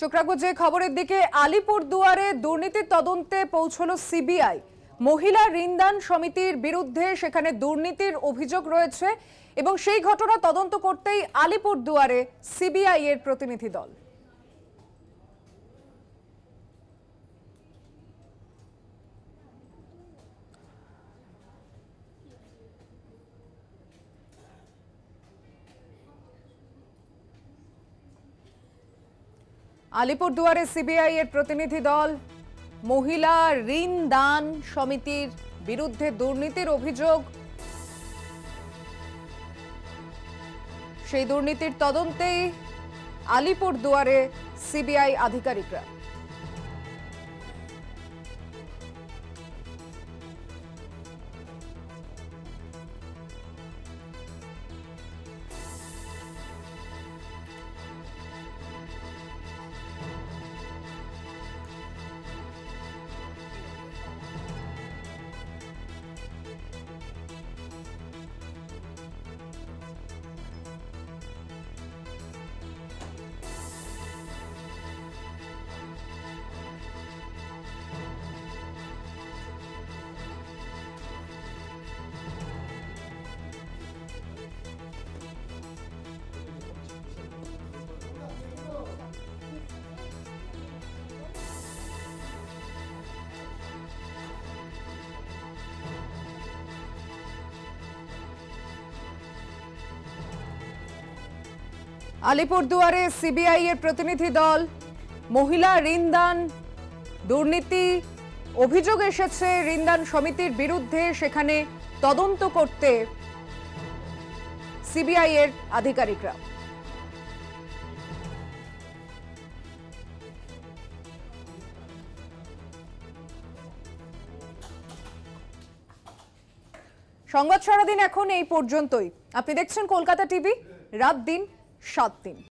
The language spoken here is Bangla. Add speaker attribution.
Speaker 1: চোখ যে খবরের দিকে, আলিপুর দুয়ারে দুর্নীতির তদন্তে পৌঁছলো সিবিআই। মহিলা ঋণদান সমিতির বিরুদ্ধে সেখানে দুর্নীতির অভিযোগ রয়েছে এবং সেই ঘটনা তদন্ত করতেই আলিপুর দুয়ারে সিবিআই এর প্রতিনিধি দল। আলিপুর দুয়ারে সিবিআই এর প্রতিনিধি দল, মহিলা ঋণ দান সমিতির বিরুদ্ধে দুর্নীতির অভিযোগ। সেই দুর্নীতির তদন্তেই আলিপুরদুয়ারে সিবিআই আধিকারিকরা। আলিপুর দুয়ারে সিবিআই এর প্রতিনিধি দল, মহিলা ঋণদান দুর্নীতি অভিযোগ এসেছে ঋণদান সমিতির বিরুদ্ধে, সেখানে তদন্ত করতে সিবিআই এর আধিকারিকরা। সংবাদ সারাদিন এখন এই পর্যন্তই। আপনি দেখছেন কলকাতা টিভি, রাত দিন সাত দিন।